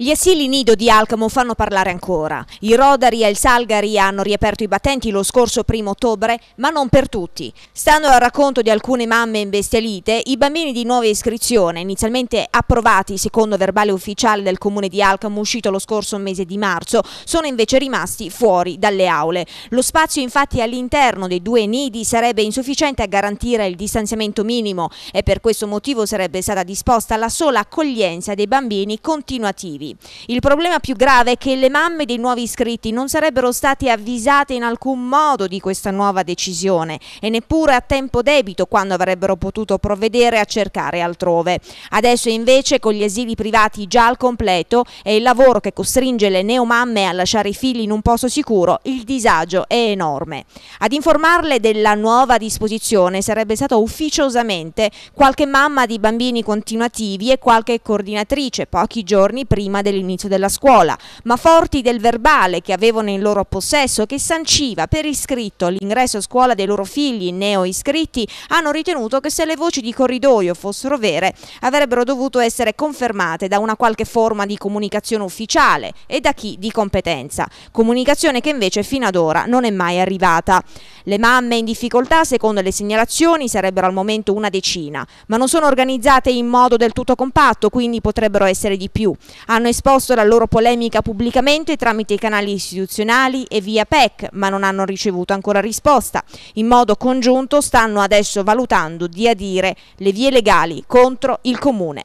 Gli asili nido di Alcamo fanno parlare ancora. I Rodari e il Salgari hanno riaperto i battenti lo scorso primo ottobre, ma non per tutti. Stando al racconto di alcune mamme imbestialite, i bambini di nuova iscrizione, inizialmente approvati secondo verbale ufficiale del comune di Alcamo uscito lo scorso mese di marzo, sono invece rimasti fuori dalle aule. Lo spazio infatti all'interno dei due nidi sarebbe insufficiente a garantire il distanziamento minimo e per questo motivo sarebbe stata disposta la sola accoglienza dei bambini continuativi. Il problema più grave è che le mamme dei nuovi iscritti non sarebbero state avvisate in alcun modo di questa nuova decisione e neppure a tempo debito quando avrebbero potuto provvedere a cercare altrove. Adesso invece con gli asili privati già al completo e il lavoro che costringe le neomamme a lasciare i figli in un posto sicuro, il disagio è enorme. Ad informarle della nuova disposizione sarebbe stata ufficiosamente qualche mamma di bambini continuativi e qualche coordinatrice pochi giorni prima prima dell'inizio della scuola, ma forti del verbale che avevano in loro possesso che sanciva per iscritto l'ingresso a scuola dei loro figli neo iscritti, hanno ritenuto che se le voci di corridoio fossero vere avrebbero dovuto essere confermate da una qualche forma di comunicazione ufficiale e da chi di competenza, comunicazione che invece fino ad ora non è mai arrivata. Le mamme in difficoltà, secondo le segnalazioni, sarebbero al momento una decina, ma non sono organizzate in modo del tutto compatto, quindi potrebbero essere di più. Hanno esposto la loro polemica pubblicamente tramite i canali istituzionali e via PEC, ma non hanno ricevuto ancora risposta. In modo congiunto stanno adesso valutando di adire le vie legali contro il Comune.